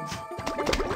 move.